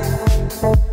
Música